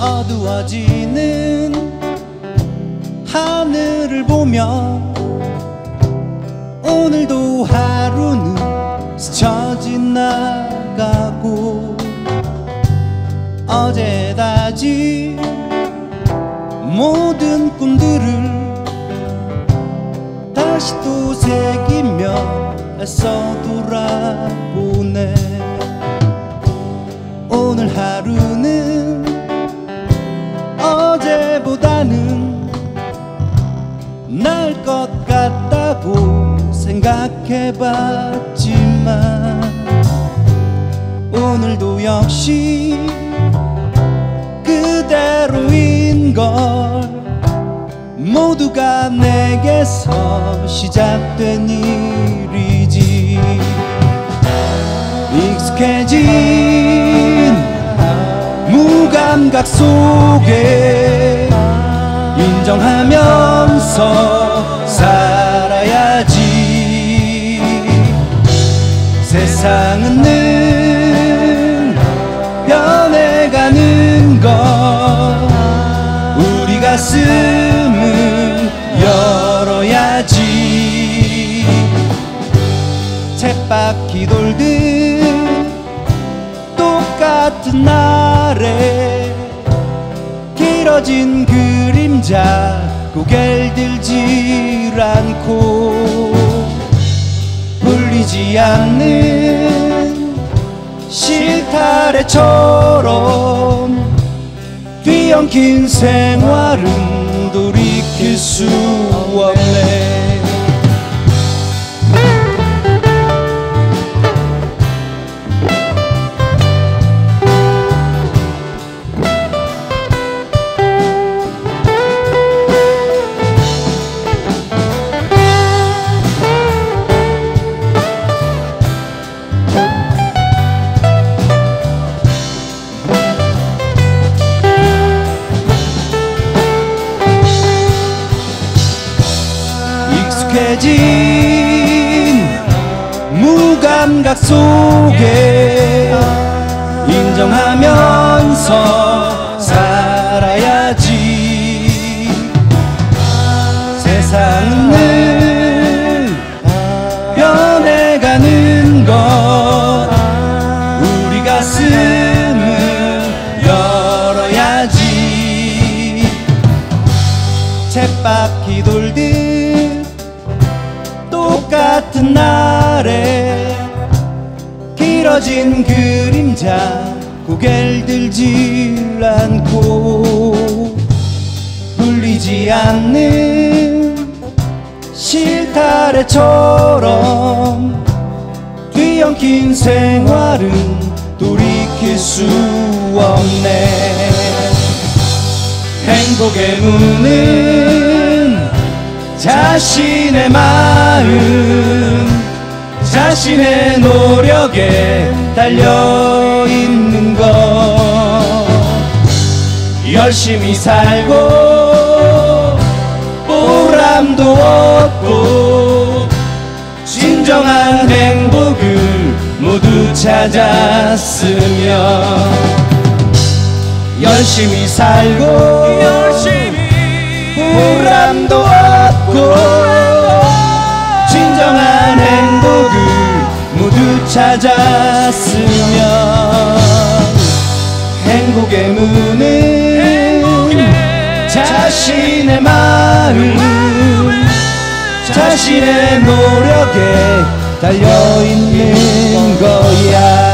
어두워지는 하늘을 보며 오늘도 하루는 스쳐 지나가고 어제 다지 모든 꿈들을 다시 또 새기며 애써 돌아보네. 오늘 하루 것 같다고 생각해봤지만 오늘도 역시 그대로인 걸 모두가 내게서 시작된 일이지. 익숙해진 무감각 속에 인정하면서 살아야지. 세상은 늘 변해가는 것. 우리 가슴을 열어야지. 쳇바퀴 돌듯 똑같은 날에 길어진 그림자 고개를 들지 않고 불리지 않는 실타래처럼 뒤엉킨 생활은 돌이킬 수 익숙해진 무감각 속에 인정하면서 살아야지. 세상은 늘 변해가는 것 우리 가슴을 열어야지. 쳇바퀴 돌듯 똑 같은 날에 길어진 그림자 고개를 들지 않고 불리지 않는 실타래처럼 뒤엉킨 생활은 돌이킬 수 없네. 행복의 문은 자신의 마음 자신의 노력에 달려 있는 것. 열심히 살고 보람도 얻고 진정한 행복을 모두 찾았으며 열심히 살고 보람도 얻고 진정한 행복을 모두 찾았으며 행복의 문은 자신의 마음 자신의 노력에 달려있는 거야